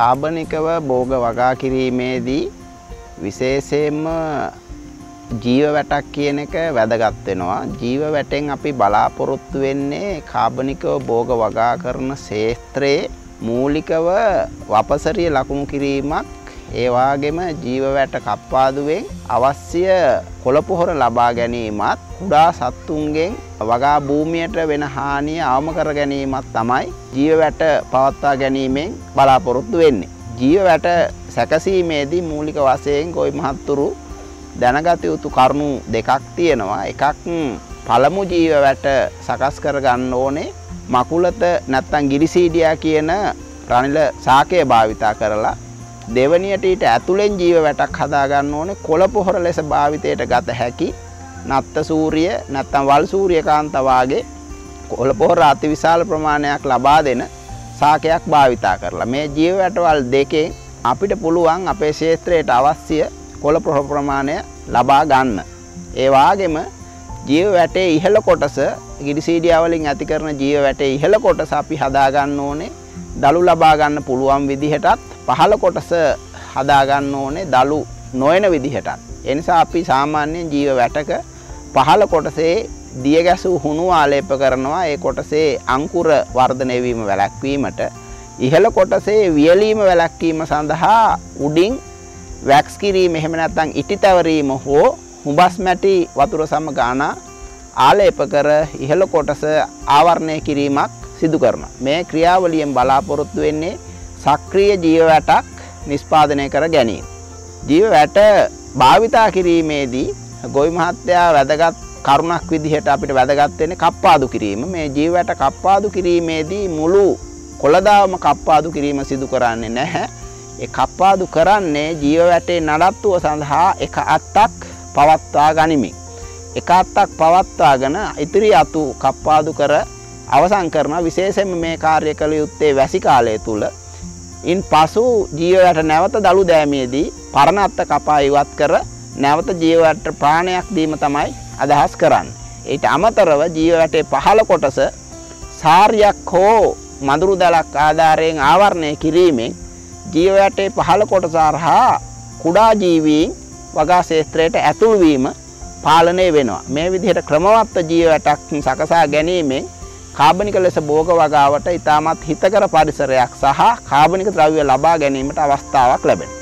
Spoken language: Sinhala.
කාබනිකව බෝග වගා කිරීමේදී විශේෂයෙන්ම ජීව වැටක් කියන එක වැදගත් වෙනවා. ජීව වැටෙන් අපි බලාපොරොත්තු වෙන්නේ කාබනිකව බෝග වගා කරන ශේත්‍රයේ මූලිකව වපසරිය ලකුණු කිරීමක් ඒ වගේම ජීව වැට කප්පාදුවෙන් අවශ්‍ය කොළ පොහොර ලබා ගැනීමත් කුඩා සත්තුන්ගෙන් වගා භූමියට වෙන හානිය අවම කර ගැනීමත් තමයි ජීව වැට පවත්වා ගැනීමෙන් බලාපොරොත්තු වෙන්නේ. ජීව වැට සැකසීමේදී මූලික වශයෙන් ගොවි මහත්තුරු දැනගත යුතු කරුණු දෙකක් තියෙනවා. එකක් පළමු ජීව වැට සකස් කර ගන්න ඕනේ මකුලත නැත්තම් ගිරිසීඩියා කියන රනිල සාකය භාවිතා කරලා දෙවනියට ඊට ඇතුළෙන් ජීව වැටක් හදා ගන්න ඕනේ. කොළ පොහොර ලෙස භාවිතයට ගත හැකි නත්ත සූරිය නැත්තම් වල් සූරියකාන්ත වාගේ කොළ පොහොර අතිවිශාල ප්‍රමාණයක් ලබා දෙන සාකයක් භාවිතා කරලා. මේ ජීව වැටවල් දෙකෙන් අපිට පුළුවන් අපේ ක්ෂේත්‍රයට අවශ්‍ය කොළ පොහොර ප්‍රමාණය ලබා ගන්න. ඒ වාගේම ජීව වැටේ ඉහළ කොටස ගිරිසීඩියා වලින් ඇති කරන ජීව වැටේ ඉහළ කොටස අපි හදා ගන්න ඕනේ. දලු ලබා ගන්න පුළුවන් විදිහටත් පහළ කොටස හදාගන්න ඕනේ දලු නොයන විදිහටත්. එනිසා අපි සාමාන්‍යයෙන් ජීව වැටක පහළ කොටසේ දිය ගැසූ හුණු ආලේප කරනවා ඒ කොටසේ අංකුර වර්ධනය වීම වැළැක්වීමට ඉහළ කොටසේ වියලීම වැළැක්වීම සඳහා උඩින් වැක්ස් කිරීම එහෙම නැත්නම් ඉටි තැවරීම හෝ හුඹස් මැටි වතුර සමග අනා ආලේප කර ඉහළ කොටස ආවරණය කිරීමක් සිදු කරනවා. මේ ක්‍රියාවලියෙන් බලාපොරොත්තු වෙන්නේ සක්‍රීය ජීව වැටක් නිස්පාදනය කර ගැනීම. ජීව වැට භාවිතා කිරීමේදී ගොවි මහත්තයා වැදගත් කරුණක් විදිහට අපිට වැදගත් වෙන්නේ කප්පාදු කිරීම. මේ ජීව වැට කප්පාදු කිරීමේදී මුළු කොළදාවම කප්පාදු කිරීම සිදු කරන්නේ නැහැ. ඒ කප්පාදු කරන්නේ ජීව වැටේ නඩත්තුව සඳහා එක අත්තක් පවත්වා ගනිමින්. එක අත්තක් පවත්වාගෙන ඉතිරි අතු කප්පාදු කර අවසන් කරන විශේෂයෙන්ම මේ කාර්ය කළ යුත්තේ වැසි කාලය තුල ඉන් පසු ජීවයට නැවත දළු දෑමේදී පරණ අත්ත කපා ඉවත් කර නැවත ජීවයට ප්‍රාණයක් දීම තමයි අදහස් කරන්නේ. ඊට අමතරව ජීවවැටේ පහළ කොටස සාර්යක් හෝ මඳුරු දලක් ආධාරයෙන් ආවරණය කිරීමෙන් ජීවවැටේ පහළ කොටස හරහා කුඩා ජීවීන් වගා ක්ෂේත්‍රයට ඇතුල් වීම පාලනය වෙනවා. මේ විදිහට ක්‍රමවත් ජීවවැටක් සකසා ගැනීමෙන් කාබනික ලෙස භෝග වගාවට ඉතාමත් හිතකර පරිසරයක් සහ කාබනික ද්‍රව්‍ය ලබා ගැනීමට අවස්ථාවක් ලැබෙනවා.